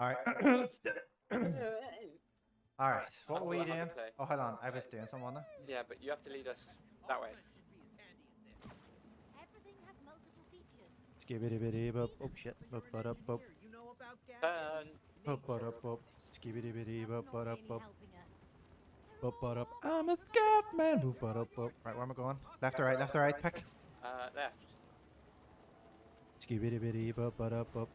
Alright. Alright, what were we doing? Oh, hold on. I was doing something, wasn't Yeah, but you have to lead us that way. Everything has multiple features. I? Skibbity bop. Oh shit. Bop bop bop. You know about gas? Burn. Bop bop bop. Skibbity bop That's bop not really bop. helping us. Bop bop. I'm a scat man. Boop bop bop. Right, where am I going? Left or right? Left or right? Pick. Uh, left. Skibbity bop bop bop. Bop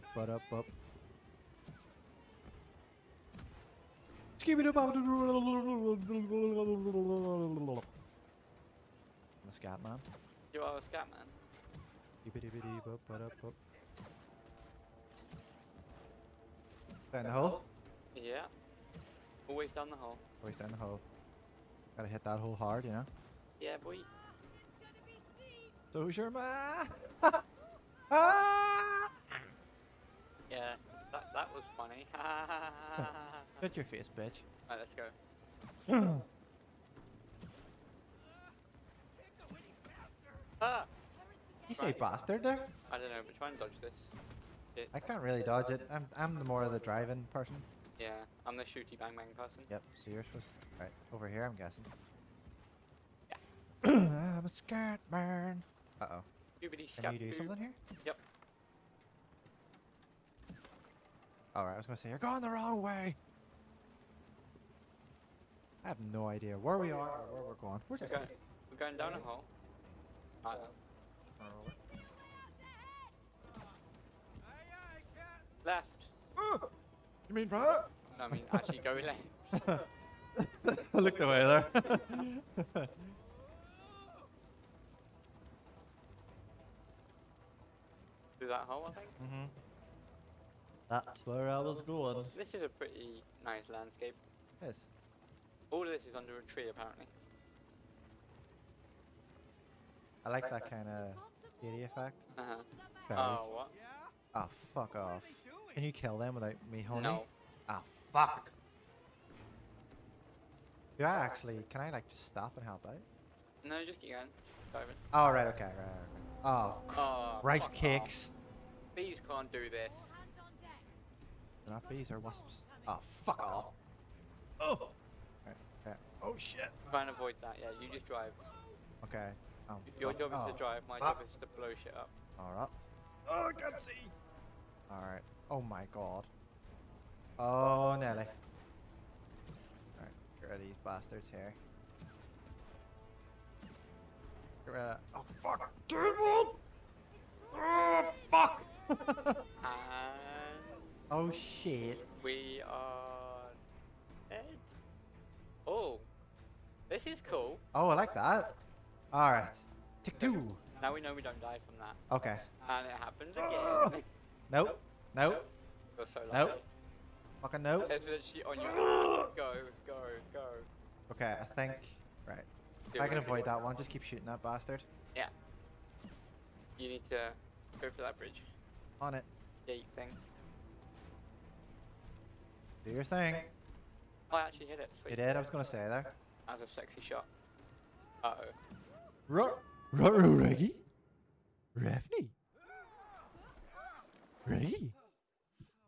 bop bop. Skibbity bop. I'm a scat man. You are a scat man. Down the hole. Yeah. Always down the hole. Always down the hole. Gotta hit that hole hard, you know. Yeah, boy. Dozier man. ah! Yeah, that, that was funny. right, your face, bitch. Alright, let's go. Ah! You say Right. bastard there? I don't know, but try and dodge this. I can't really dodge it. I'm I'm the more of the driving person. Yeah, I'm the shooty bang bang person. Yep. So yours was right over here. I'm guessing. Yeah. I'm a scared man. Uh oh. Can you do something here? Yep. All right. I was gonna say you're going the wrong way. I have no idea where we are or where we're going. We're We're just going, we're going down a hole. Uh, left. You mean right? No, I mean actually go left. I looked away there. Through that hole, I think. mhm. That's where I was going. This is a pretty nice landscape. Yes. All of this is under a tree, apparently. I like that kind of kitty effect. Uh huh. Oh, what? Oh, fuck off. Can you kill them without me honey? No. Ah, fuck. Do I actually, can I like just stop and help out? No, just keep going. Diving. Oh, right, okay, right, right. right. Oh, Oh, Christ fuck off. cakes. Bees can't do this. Hands on deck. They're not bees or wasps. Oh, fuck off. Oh. Right, okay. Oh, shit. Try and avoid that. Yeah, you just drive. Okay. Um, Your fuck- job is oh, to drive. My Ah. job is to blow shit up. Alright. Oh, I can't see. Alright. Oh my god. Oh, Nelly. Alright, get rid of these bastards here. Get rid of Oh, fuck. Dude! Oh, fuck! And oh, shit. we are dead. Oh, this is cool. Oh, I like that. Alright. Tick two. Now we know we don't die from that. Okay. And it happens again. Nope. Nope. You're so Nope. Fucking nope. There's literally on your go, go, go. Okay, I think. Right. Do I can avoid that one. Just keep shooting that bastard. Yeah. You need to go for that bridge. On it. Yeah, you think. Do your thing. Oh, I actually hit it. Sweet. You did. I was gonna say there. That was a sexy shot. Uh oh. Ruh, ruh, Reggie. Revney. Reggie.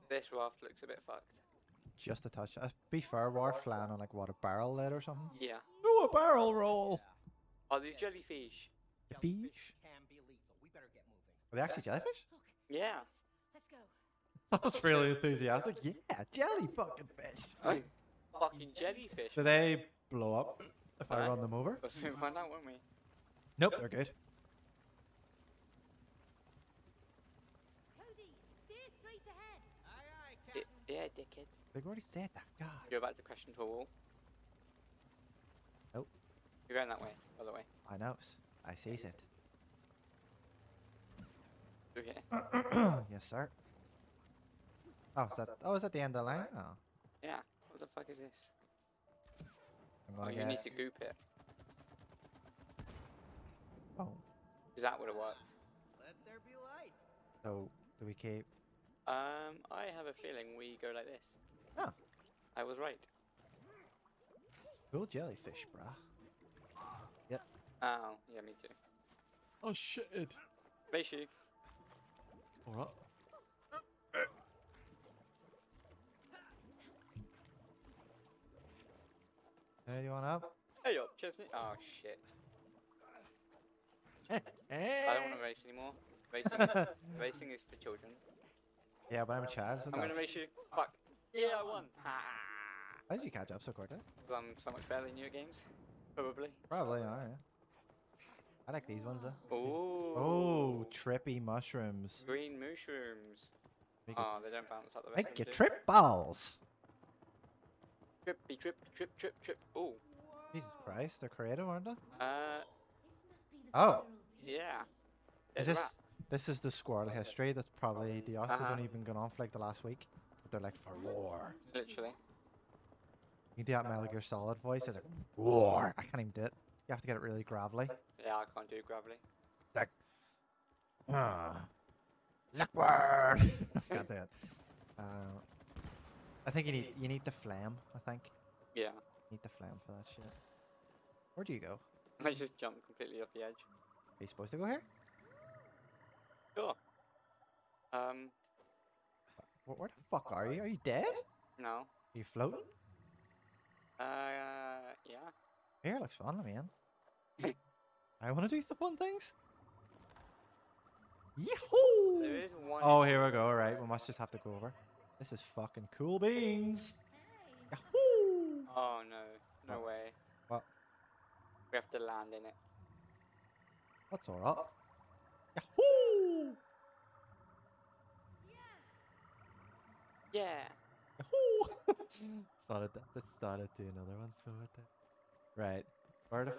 This raft looks a bit fucked. Just a touch. Uh, be fair, we're flying on like what a barrel lid or something. Yeah. No, a barrel roll. Are these jellyfish? The fish. can be lethal. We better get moving. Are they actually jellyfish? Yeah. let's. I was really enthusiastic. Yeah, jelly fucking fish. Oh, fucking jellyfish. Do they blow up if I run them over? We'll soon find out, won't we? Nope, they're good. Cody, steer straight ahead. Aye, aye, Y- yeah, dickhead. They've already said that. God. You're about to crash into a wall. Nope. You're going that way, by the way. I know. I sees it. Okay. yes, sir. Oh, is that? Oh, is that the end of the line? Oh, Yeah. What the fuck is this? I'm Oh, gonna you need to goop it. Oh, Is that what it worked. Let there be light. so do we keep? Um, I have a feeling we go like this. Oh, I was right. cool jellyfish, bruh. Yep. Oh, yeah, me too. Oh shit. Spaceship. Alright. Hey, you want up? Hey up, Chesney. Oh shit. I don't want to race anymore. Racing, racing is for children. yeah, but I'm a child. So I'm gonna race you. Fuck. Yeah, I won. How did you catch up so quickly? Eh? Because I'm so much better than you at games. Probably. Probably, alright. I like these ones though. Oh. Oh, trippy mushrooms. Green mushrooms. Make, Oh, they don't bounce like the make of you trip balls. Trippy, trip, trip, trip, trip. Oh. Jesus Christ, they're creative, aren't they? Uh, This must be the Oh. yeah. Is There's a this rat. this is the squirrel history that's probably the us has Uh-huh. only been going on for like the last week. But they're like for war. Literally. You do that Metal Gear Solid voice, it's like war. I can't even do it. You have to get it really gravelly. Yeah, I can't do gravity. Ah. Liquid. can't do it. Uh, I think you need you need the phlegm. I think Yeah. you need the phlegm for that shit. Where do you go? I just jumped completely off the edge. Are you supposed to go here? Sure. Um, Wh- Where the fuck are you? Are you dead? no. Are you floating? Uh, yeah. Here looks fun, man. I want to do the fun things. There Yahoo! is one. Oh, here we go. All right, we must just have to go over. This is fucking cool beans. Hey. Yahoo! Oh no, no Oh. way. What? We have to land in it. That's all right. Yahoo! Yeah. Yahoo! started that. That started to another one. So what the? Right. Where the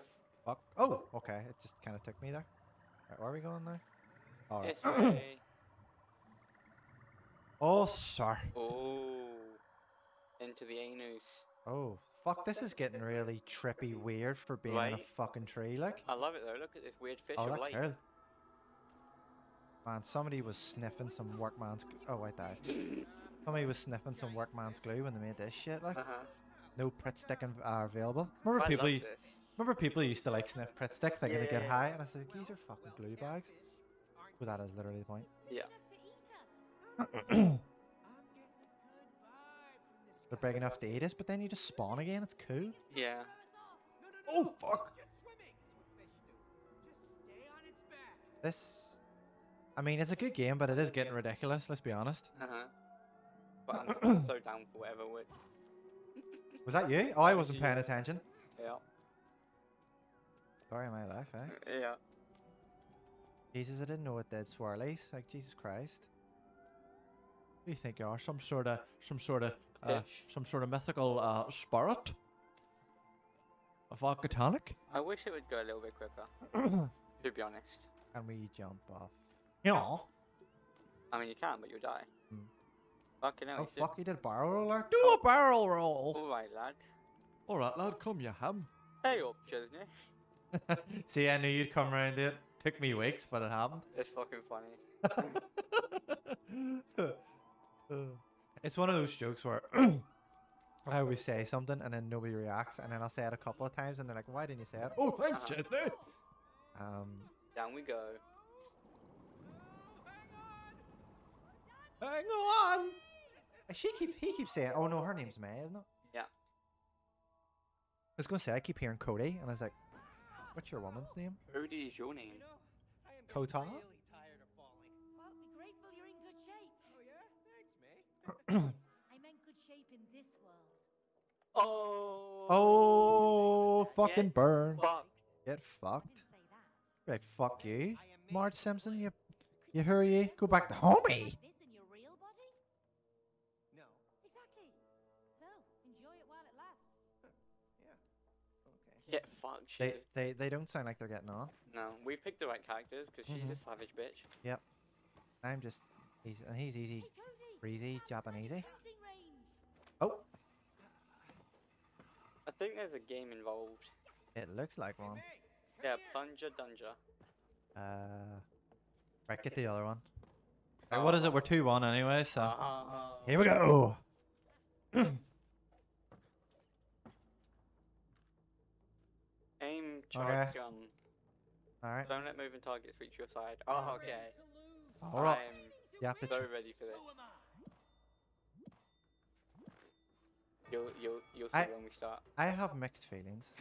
fuck? Oh, okay. It just kind of took me there. Right, where are we going now? Oh, all right. This way. oh, sir. oh. Into the anus. Oh, fuck. This is getting really trippy weird for being in a fucking tree, like. I love it though. Look at this weird fish Oh, of light. girl. Man, somebody was sniffing some workman's. Oh, I died. Somebody was sniffing some workman's glue when they made this shit. Like, Uh huh. no Pritt stick in- are available. Remember I people? Remember people used to like sniff Pritt stick thinking they get high, and I said, these are fucking glue bags. Well, that is literally the point. Yeah. They're big enough to eat us, but then you just spawn again. It's cool. Yeah. Oh fuck! Just swimming. That's what fish do. Just stay on its back. This. I mean, it's a good game, but it is getting ridiculous. Let's be honest. Uh huh. But I'm so down for whatever would. Was that you? Oh, I was wasn't paying attention. Yeah. Of my life, eh? Yeah. Jesus, I didn't know it did swirlies. Like Jesus Christ. What do you think you are? Some sort of, some sort of, uh, some sort of mythical uh, spirit of Arcatonic? I wish it would go a little bit quicker. To be honest. Can we jump off? Yeah. I mean, you can, but you'll die. Hmm. Fucking hell. Oh do- fuck! You did a barrel roll there. Do a barrel roll. All right, lad. All right, lad, come you ham. Hey up, Chesney. See, I knew you'd come around it. Took me weeks, but it happened. It's fucking funny. Uh, it's one of those jokes where I always say something and then nobody reacts, and then I'll say it a couple of times, and they're like, "Why didn't you say it?" Oh, thanks, Uh-huh. Um, Down we go. hang on. She keep he keeps saying, "Oh no, her name's May, isn't it?" Yeah. I was gonna say I keep hearing Cody, and I was like, "What's your woman's name?" Cody is your name. Kota? getting really tired of falling. Well, be grateful you're in good shape. Oh yeah, thanks, May. I meant good shape in this world. Oh. Oh, fucking Get burn. Fuck. Get fucked. didn't say that. Be like, fuck you, I. Marge Simpson. You, you hurry, go back to homie. This in your real body? No. Exactly. So, enjoy it while it lasts. Yeah. Okay. Get fucked. She's They, a- they, they don't sound like they're getting on. No, we picked the right characters because she's Mhm. a savage bitch. Yep. I'm just, he's, and he's easy, Hey, Cody! Breezy, Japanesey. Oh, I think there's a game involved. it looks like one. Yeah, plunger dunger. Uh, right, get the other one. Right, what is it? We're two one anyway, so Uh, here we go. Aim Okay. gun. All right, Don't let moving targets reach your side. Oh, okay. All right. You have to. so ready for this. So am I. You'll you'll you'll see I- when we start. I have mixed feelings.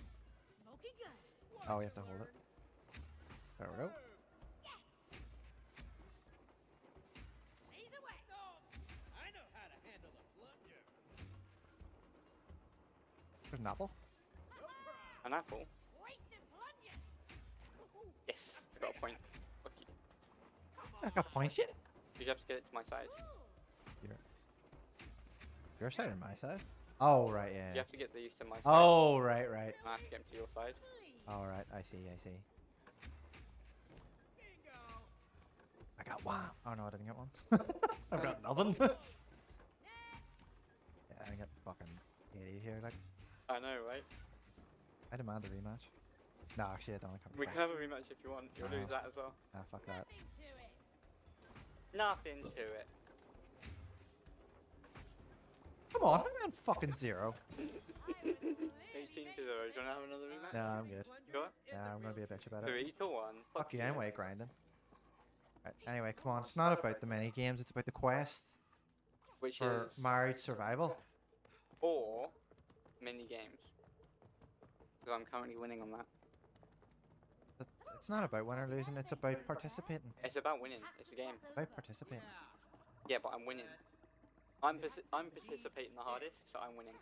Oh, we have to hold it. There we go. Blaze away. No, I know how to handle a plunger. There's an apple. An apple. Yes, it's got a point. Fuck you. I got a point shit. You have to get it to my side. Your, your side or my side? Oh, right, yeah. You have to get these to my side. Oh, right, right. And I have to get them to your side. All right, I see, I see. Bingo. I got one. Oh no, I didn't get one. I've got nothing. yeah, I get fucking idiot here. Like, I know, right? I demand a rematch. No, actually, I don't. I can't. We can have a rematch if you want. You'll lose that as well. Ah, fuck that. Nothing to it. Nothing to it. Come on, I'm on fucking zero. 18 to 0. Do you want to have another rematch? No, I'm good. Yeah, I'm gonna be a bitch about it. 3 to 1. Fuck you, I'm way grinding. Right, anyway, come on. It's not about the mini games. It's about the quest Which for is. married survival. Or mini games. Because I'm currently winning on that. It's not about win or losing. It's about participating. It's about winning. It's a game. About participating. Yeah, but I'm winning. I'm I'm participating the hardest, so I'm winning.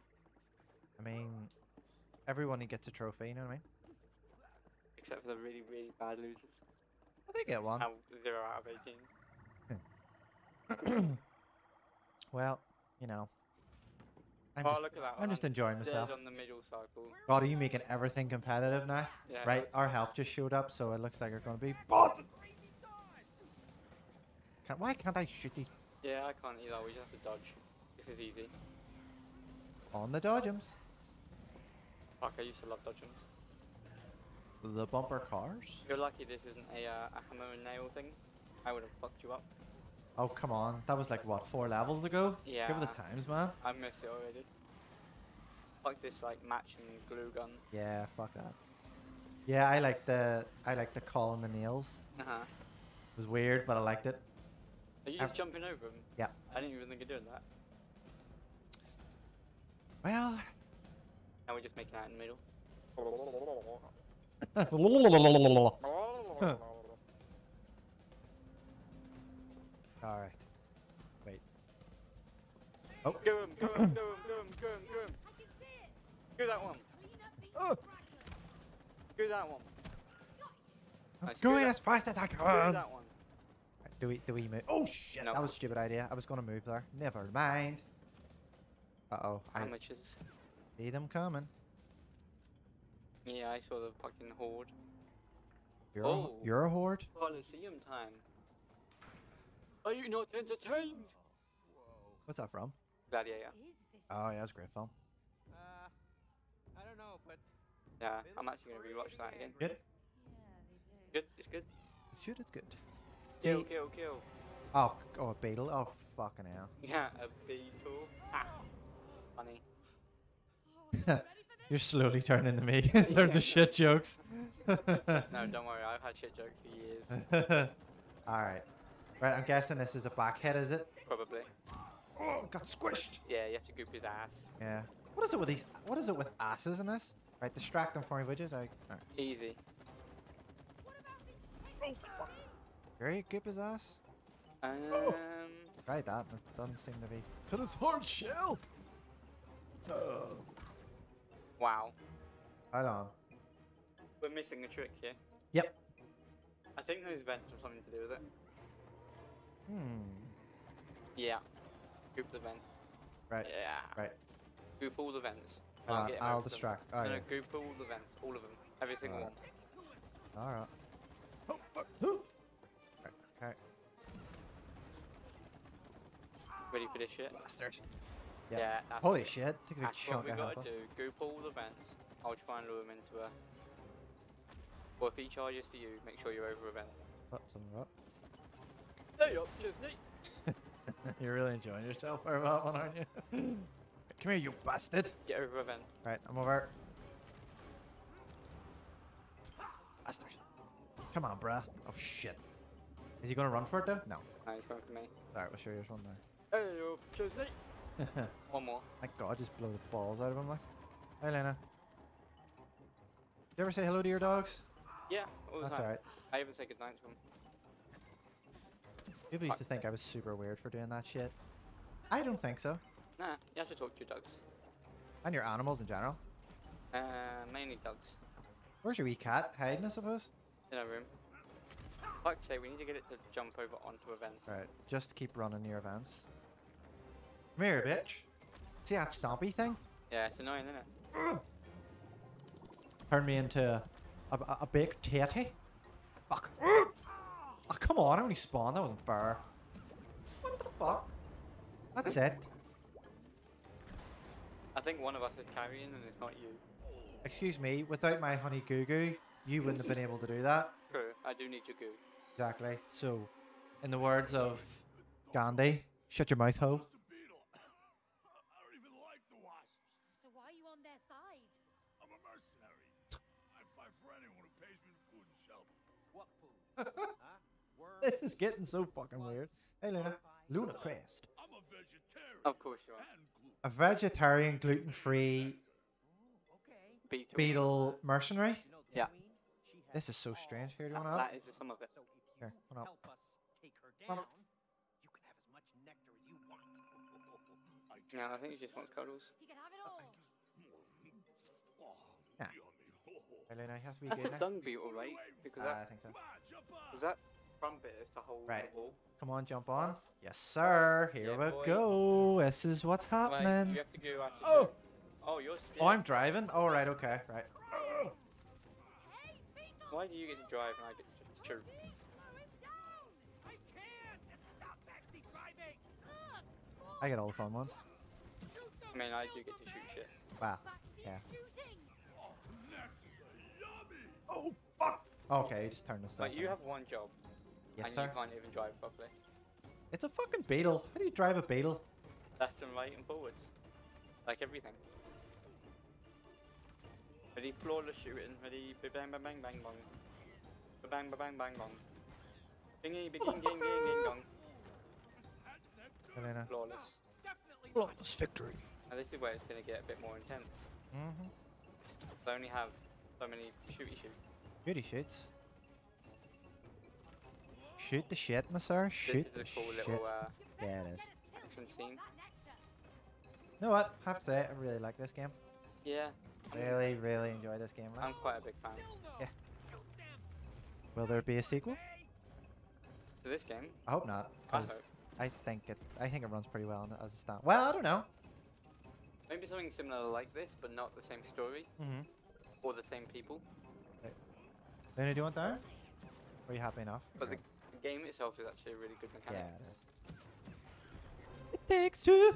I mean, everyone who gets a trophy. You know what I mean? Except for the really, really bad losers. I think get one. How 0 out of 18. well, you know. I'm oh, just, look at that. I'm just enjoying myself. On the middle circle. God, are you making everything competitive now? Yeah. Right, our health just showed up, so it looks like we're gonna be. Bots! Can, why can't I shoot these Yeah, I can't either. We just have to dodge. This is easy. on the dodgems? Fuck, I used to love dodgems. The bumper cars? You're lucky this isn't a, uh, a hammer and nail thing. I would have fucked you up. Oh come on, that was like what four levels ago? Yeah. Give it the times, man. I missed it already. Fuck this like matching glue gun. Yeah, fuck that. Yeah, I like the I like the call and the nails. Uh huh. It was weird, but I liked it. Are you I've- just jumping over them? Yeah. I didn't even think of doing that. Well, Now we're just making out in the middle. all right. Wait. Oh. Go him, go him, go him, go him, go him, go him. I can see it. Go that one. Clean Oh. fragments. Go that one. I'm Nice, going that- as fast as I Go can. that one. Right, Do we do we move? Oh shit! No. That was a stupid idea. I was gonna move there. Never mind. Uh oh. I Amateurs. see them coming. Yeah, I saw the fucking horde. You're a, Oh. you're a horde. Coliseum time. Are you not entertained? What's that from? Gladiator. Oh yeah, it's a great film. Uh, I don't know, but Yeah, I'm actually gonna rewatch that again. Good. Yeah, they do. Good, it's good. It's good. It's good. Kill, See- kill, kill. Oh, oh, a beetle. Oh, fucking hell. Yeah, a beetle. Ah. Funny. You ready for this? You're slowly turning to me in terms of shit jokes. No, don't worry, I've had shit jokes for years. All right. Right, I'm guessing this is a back hit, is it? Probably. Oh, got squished. Yeah, you have to goop his ass. Yeah. What is it with these? What is it with asses in this? Right, distract them for me, would you? Like, all right. Easy. What about this? Oh, Here you goop his ass. Um, Try that. It doesn't seem to be. Cut his hard shell. wow. Hold on. We're missing a trick here. Yep. I think those vents have something to do with it. Hmm. Yeah. Goop the vent. Right. Yeah. Right. Goop all the vents. Hold on, get I'll most them. distract. Oh, no, no, yeah. goop all the vents. All of them. Every single Alright. one. All right. Oh, fuck. Ready for this shit? Bastard. Yeah. Yeah. that's Holy it. shit! Takes a big That's what we of gotta health. do. Goop all the vents. I'll try and lure him into a. Or if he charges for you, make sure you're over a vent. What's on what? Hey up, Disney! You're really enjoying yourself for that one, aren't you? Come here, you bastard! Get over a vent. Right, I'm over. Bastard. Come on, bruh. Oh shit. Is he gonna run for it though? No. No, he's going for me. Alright, we'll show you this one there. Hey up, Disney! One more. Thank God, just blow the balls out of him. Like, hey, Lena. You ever say hello to your dogs? Yeah, all the That's time. alright. I even say goodnight to him. People used to think I was super weird for doing that shit. I don't think so. Nah, you have to talk to your dogs. And your animals in general. Uh, mainly dogs. Where's your wee cat? Hiding, I suppose? In a room. Like I say, we need to get it to jump over onto a vent. Right, just keep running your events. Come here, bitch. See that stompy thing? Yeah, it's annoying, isn't it? Turned me into a, a, a baked tatty. Fuck. Oh, come on, I only spawned. That wasn't fair. What the fuck? That's it. I think one of us is carrying and it's not you. Excuse me, without my honey goo goo, you wouldn't have been able to do that. True, I do need your goo. Exactly. So, in the words of Gandhi, shut your mouth, ho. Just a beetle. I don't even like the wasps. So why are you on their side? I'm a mercenary. I fight for anyone who pays me food and shelter. What food? huh? Worms, This is getting so fucking weird. Hey, Luna. Luna Crest. I'm a vegetarian. Of course you are. A vegetarian, gluten free Beetle. beetle mercenary? You know, the Yeah. queen, she has This is so strange. Here, do you want to that is the sum of it. So if you Here, one up. help us take her down, up. you can have as much nectar as you want. I I think he just wants cuddles. He can have it all. Hey, Luna, you have to be That's good a dung beetle, right? Because Ah, I think so. Come on, jump on. that bit is to hold Right. the wall. Come on, jump on. Yes, sir. Here Yeah, we boy. go. This is what's Right, happening. you have to go Oh! two. Oh, you're scared. Oh, I'm driving. Oh, right. Okay. Right. Why do you get to drive and I get to chirp? Please slow him down! I can't! Stop backseat driving! Ugh! I get all the fun ones. I mean, I do get to shoot shit. Wow. Yeah. Shooting! Yummy. Oh, fuck. Okay, you just turn this But off. you have one job, Yes, and sir. you can't even drive properly. It's a fucking beetle. How do you drive a beetle? Left and right and forwards. Like everything. Ready, flawless shooting. Ready, ba bang, ba bang, bang, bong. Ba bang, ba bang, bang, bong. Bingy, begin, ging, ging, ging, gong. Elena. Flawless. Definitely not. Flawless victory. And this is where it's going to get a bit more intense. Mm-hmm. I only have so many shooty shoot. Beauty shoots. Shoot the shit, my sir. Shoot the this is a cool shit. little uh, Yeah, it is. action scene. You know what? Have to say, I really like this game. Yeah, I'm, Really, really enjoy this game. like. I'm quite a big fan. Yeah. Will there be a sequel? To this game, I hope not, I because hope. I think it. I think it runs pretty well as a stand. Well, I don't know. Maybe something similar like this, but not the same story Mm-hmm. Or the same people. Lena, do you want that? Are you happy enough? But the, game itself is actually a really good mechanic. yeah, it is. It takes two.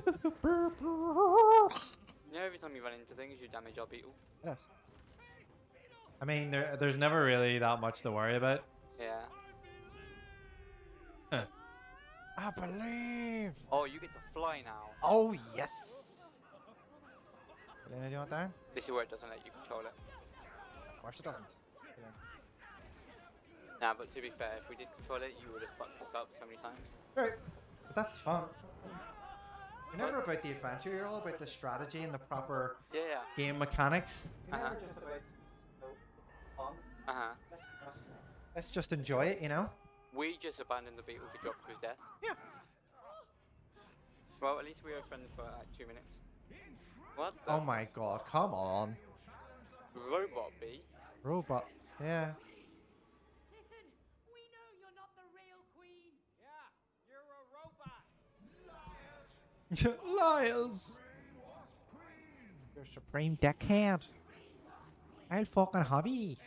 You know, every time you run into things, you damage our beetle. Is. I mean, there, there's never really that much to worry about. Yeah. I believe. Oh, you get to fly now. Oh yes. Lena, do you want that? This is where it doesn't let you control it. Of course it doesn't. Nah, but to be fair, if we did control it, you would have fucked us up so many times. Right. But that's fun. You're never about the adventure. You're all about the strategy and the proper Yeah, yeah. game mechanics. You're Uh-huh. never just about the fun. Uh huh. Let's, let's just enjoy it, you know. We just abandoned the beetle to drop to his death. Yeah. Well, at least we were friends for like two minutes. What the Oh my god! Come on, robot bee? Robot. Yeah. Listen, we know you're not the real queen. Yeah, you're a robot. Liars. You're supreme deckhand. I'll fucking hobby.